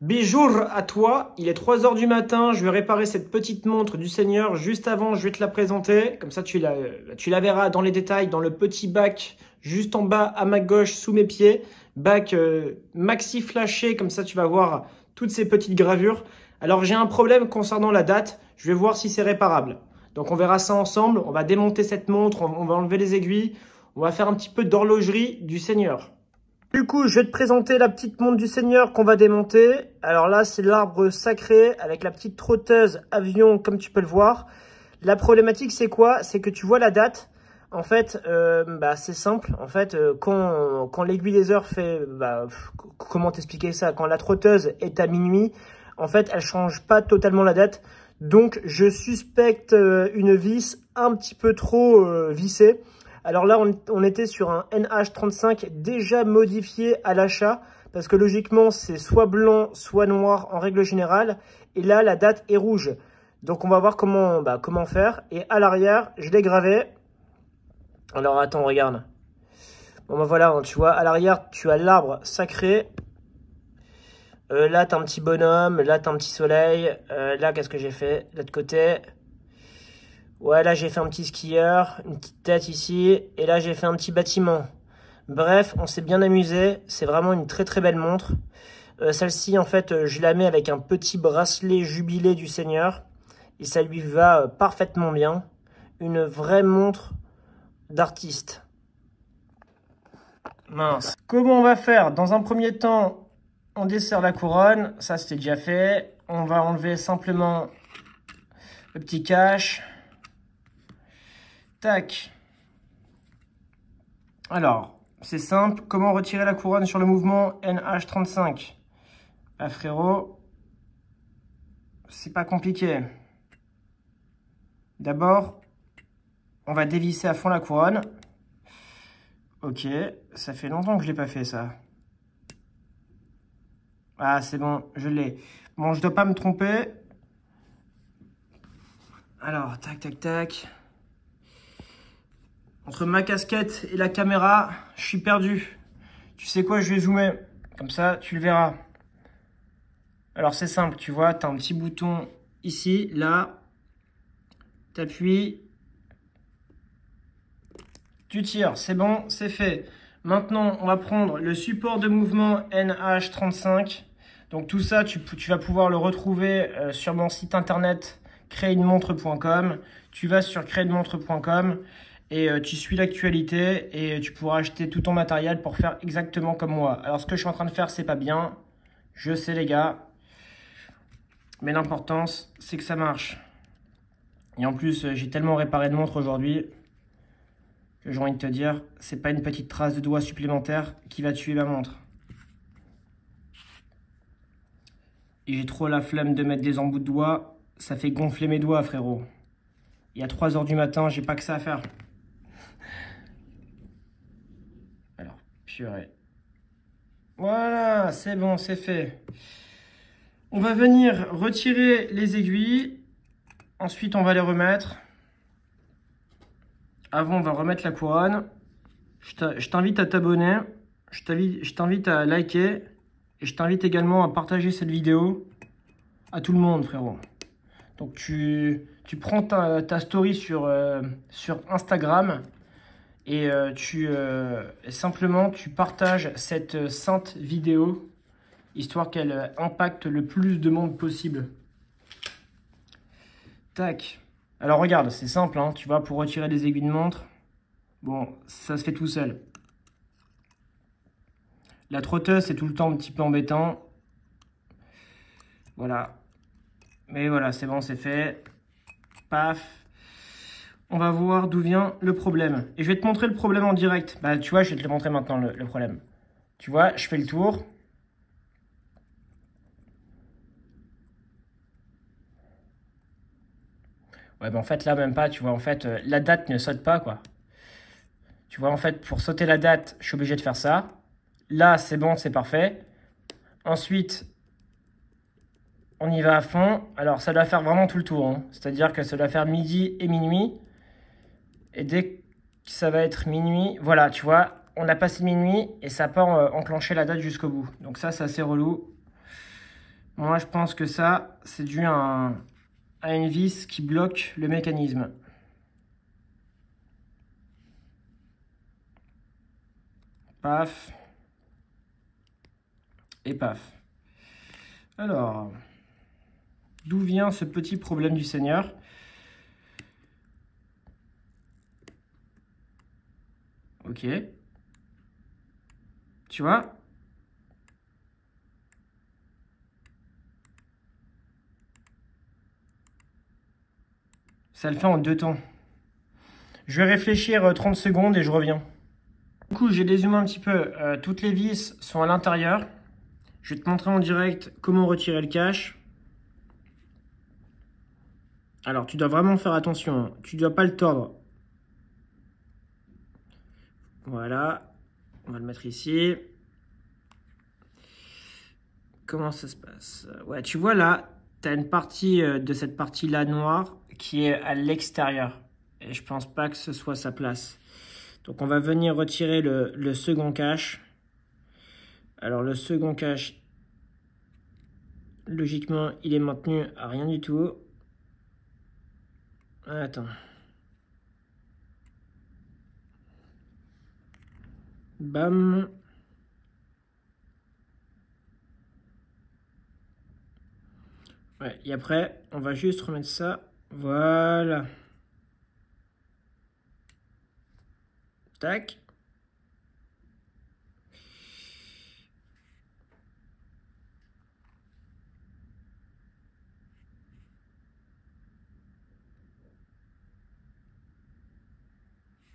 Bijour à toi, il est 3h du matin, je vais réparer cette petite montre du Seigneur. Juste avant, je vais te la présenter, comme ça tu la, tu la verras dans les détails, dans le petit bac juste en bas à ma gauche sous mes pieds. Bac euh, maxi flashé, comme ça tu vas voir toutes ces petites gravures. Alors j'ai un problème concernant la date, je vais voir si c'est réparable. Donc on verra ça ensemble, on va démonter cette montre, on va enlever les aiguilles, on va faire un petit peu d'horlogerie du Seigneur. Du coup, je vais te présenter la petite montre du Seigneur qu'on va démonter. Alors là, c'est l'arbre sacré avec la petite trotteuse avion, comme tu peux le voir. La problématique, c'est quoi? C'est que tu vois la date. En fait, euh, bah, c'est simple. En fait, euh, quand, quand l'aiguille des heures fait... Bah, comment t'expliquer ça? Quand la trotteuse est à minuit, en fait, elle change pas totalement la date. Donc, je suspecte euh, une vis un petit peu trop vissée. Alors là, on, était sur un NH35 déjà modifié à l'achat, parce que logiquement, c'est soit blanc, soit noir en règle générale. Et là, la date est rouge. Donc on va voir comment, bah, faire. Et à l'arrière, je l'ai gravé. Alors attends, regarde. Bon bah voilà, hein, tu vois, à l'arrière, tu as l'arbre sacré. Euh, là, tu as un petit bonhomme. Là, tu as un petit soleil. Euh, là, qu'est-ce que j'ai fait? L'autre côté Ouais, là j'ai fait un petit skieur, une petite tête ici, et là j'ai fait un petit bâtiment. Bref, on s'est bien amusé, c'est vraiment une très très belle montre. Euh, celle-ci, en fait, euh, je la mets avec un petit bracelet jubilé du Seigneur, et ça lui va euh, parfaitement bien. Une vraie montre d'artiste. Mince. Comment on va faire? Dans un premier temps, on dessert la couronne, ça c'était déjà fait. On va enlever simplement le petit cache. Tac. Alors, c'est simple. Comment retirer la couronne sur le mouvement NH35 Ah frérot, c'est pas compliqué. D'abord, on va dévisser à fond la couronne. Ok, ça fait longtemps que je l'ai pas fait ça. Ah, c'est bon, je l'ai. Bon, je dois pas me tromper. Alors, tac, tac, tac. Entre ma casquette et la caméra, je suis perdu. Tu sais quoi, je vais zoomer. Comme ça, tu le verras. Alors, c'est simple, tu vois, tu as un petit bouton ici, là. Tu appuies. Tu tires, c'est bon, c'est fait. Maintenant, on va prendre le support de mouvement NH35. Donc tout ça, tu, vas pouvoir le retrouver euh, sur mon site internet créeunemontre.com. Tu vas sur créeunemontre.com et euh, tu suis l'actualité et tu pourras acheter tout ton matériel pour faire exactement comme moi. Alors ce que je suis en train de faire, c'est pas bien. Je sais les gars. Mais l'importance, c'est que ça marche. Et en plus, euh, j'ai tellement réparé de montre aujourd'hui que j'ai envie de te dire, c'est pas une petite trace de doigt supplémentaire qui va tuer ma montre. Et j'ai trop la flemme de mettre des embouts de doigts. Ça fait gonfler mes doigts, frérot. Il y a 3 heures du matin, j'ai pas que ça à faire. Voilà, c'est bon, c'est fait. On va venir retirer les aiguilles. Ensuite, on va les remettre. Avant, on va remettre la couronne. Je t'invite à t'abonner. Je t'invite à liker. Et je t'invite également à partager cette vidéo à tout le monde, frérot. Donc, tu, prends ta, story sur, euh, sur Instagram et euh, tu euh, simplement tu partages cette euh, sainte vidéo histoire qu'elle impacte le plus de monde possible. Tac. Alors regarde, c'est simple, hein, tu vois, pour retirer des aiguilles de montre, bon, ça se fait tout seul. La trotteuse, c'est tout le temps un petit peu embêtant. Voilà. Mais voilà, c'est bon, c'est fait. Paf on va voir d'où vient le problème. Et je vais te montrer le problème en direct. Bah, tu vois, je vais te le montrer maintenant, le, problème. Tu vois, je fais le tour. Ouais, bah en fait, là, même pas, tu vois, en fait, euh, la date ne saute pas, quoi. Tu vois, en fait, pour sauter la date, je suis obligé de faire ça. Là, c'est bon, c'est parfait. Ensuite, on y va à fond. Alors, ça doit faire vraiment tout le tour. Hein. C'est-à-dire que ça doit faire midi et minuit. Et dès que ça va être minuit, voilà, tu vois, on a passé minuit et ça n'a pas euh, enclenché la date jusqu'au bout. Donc ça, c'est assez relou. Moi, je pense que ça, c'est dû à, à une vis qui bloque le mécanisme. Paf. Et paf. Alors, d'où vient ce petit problème du Seigneur? Ok. Tu vois? Ça le fait en deux temps. Je vais réfléchir 30 euh, secondes et je reviens. Du coup, j'ai dézoomé un petit peu. Euh, toutes les vis sont à l'intérieur. Je vais te montrer en direct comment retirer le cache. Alors, tu dois vraiment faire attention. Hein. Tu ne dois pas le tordre. Voilà. On va le mettre ici. Comment ça se passe? Ouais, tu vois là, tu as une partie euh, de cette partie-là noire qui est à l'extérieur. Et je pense pas que ce soit sa place. Donc on va venir retirer le, second cache. Alors le second cache, logiquement, il est maintenu à rien du tout. Attends. Bam. Ouais, et après, on va juste remettre ça voilà. Tac.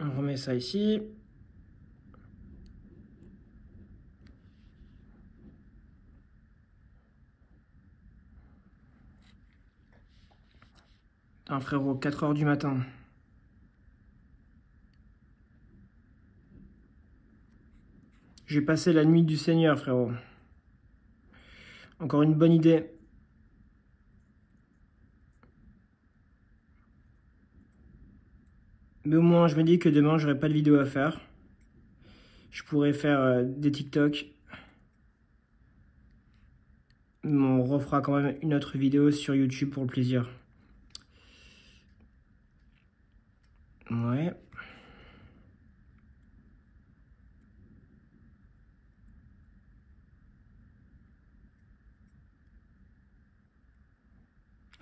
On remet ça ici. Un frérot, 4 heures du matin. J'ai passé la nuit du Seigneur, frérot. Encore une bonne idée. Mais au moins, je me dis que demain, j'aurai pas de vidéo à faire. Je pourrais faire euh, des TikTok. on refera quand même une autre vidéo sur YouTube pour le plaisir. Ouais.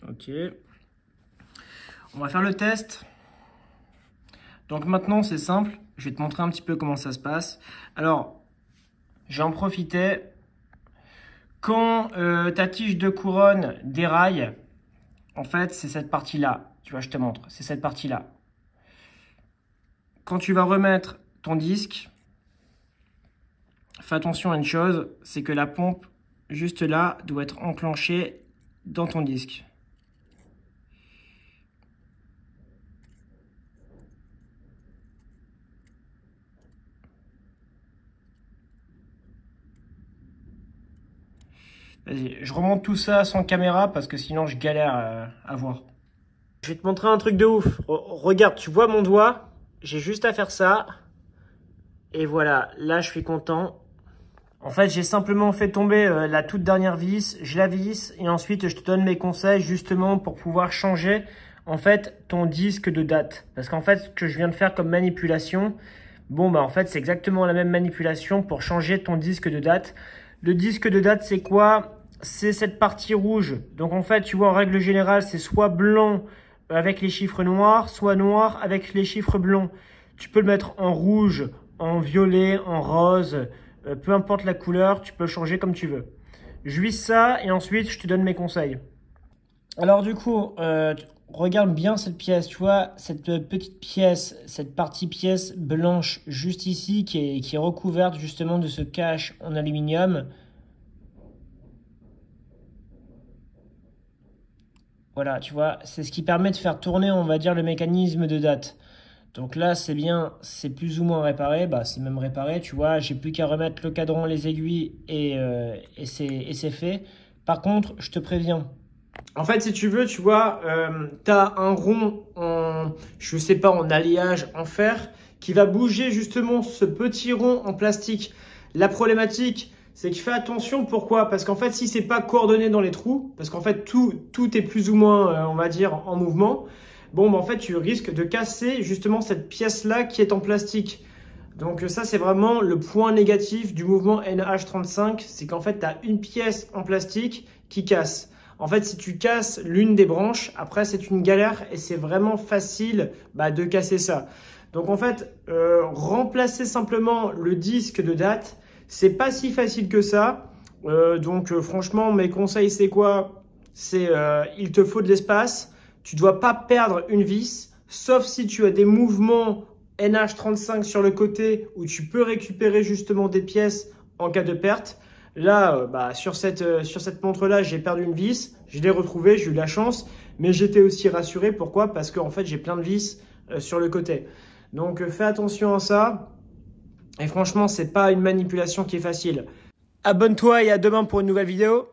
Ok. On va faire le test. Donc maintenant, c'est simple. Je vais te montrer un petit peu comment ça se passe. Alors, j'en profitais. Quand euh, ta tige de couronne déraille, en fait, c'est cette partie-là. Tu vois, je te montre. C'est cette partie-là quand tu vas remettre ton disque, fais attention à une chose, c'est que la pompe juste là doit être enclenchée dans ton disque. Vas-y, je remonte tout ça sans caméra parce que sinon je galère euh, à voir. Je vais te montrer un truc de ouf. regarde, tu vois mon doigt? J'ai juste à faire ça. Et voilà, là je suis content. En fait, j'ai simplement fait tomber euh, la toute dernière vis, je la visse et ensuite je te donne mes conseils justement pour pouvoir changer en fait ton disque de date. Parce qu'en fait, ce que je viens de faire comme manipulation, bon bah en fait c'est exactement la même manipulation pour changer ton disque de date. Le disque de date c'est quoi? C'est cette partie rouge. Donc en fait, tu vois en règle générale, c'est soit blanc avec les chiffres noirs, soit noir avec les chiffres blancs. Tu peux le mettre en rouge, en violet, en rose, euh, peu importe la couleur, tu peux changer comme tu veux. Je visse ça et ensuite je te donne mes conseils. Alors du coup, euh, regarde bien cette pièce, tu vois, cette petite pièce, cette partie pièce blanche juste ici qui est recouverte justement de ce cache en aluminium. Voilà, tu vois, c'est ce qui permet de faire tourner, on va dire, le mécanisme de date. Donc là, c'est bien, c'est plus ou moins réparé, bah c'est même réparé, tu vois, j'ai plus qu'à remettre le cadran, les aiguilles et, euh, et c'est fait. Par contre, je te préviens. En fait, si tu veux, tu vois, euh, tu as un rond en, je sais pas, en alliage, en fer, qui va bouger justement ce petit rond en plastique. La problématique, c'est que fais attention. Pourquoi? Parce qu'en fait, si c'est pas coordonné dans les trous, parce qu'en fait tout tout est plus ou moins, euh, on va dire, en mouvement. Bon, ben, en fait, tu risques de casser justement cette pièce-là qui est en plastique. Donc ça, c'est vraiment le point négatif du mouvement NH35, c'est qu'en fait, tu as une pièce en plastique qui casse. En fait, si tu casses l'une des branches, après, c'est une galère et c'est vraiment facile bah, de casser ça. Donc en fait, euh, remplacer simplement le disque de date, c'est pas si facile que ça. Euh, donc euh, franchement, mes conseils, c'est quoi? C'est il te faut de l'espace. Tu dois pas perdre une vis, sauf si tu as des mouvements NH35 sur le côté où tu peux récupérer justement des pièces en cas de perte. Là, bah, sur cette, sur cette montre-là, j'ai perdu une vis. Je l'ai retrouvée, j'ai eu la chance. Mais j'étais aussi rassuré. Pourquoi? Parce qu'en fait, j'ai plein de vis sur le côté. Donc fais attention à ça. Et franchement, c'est pas une manipulation qui est facile. Abonne-toi et à demain pour une nouvelle vidéo.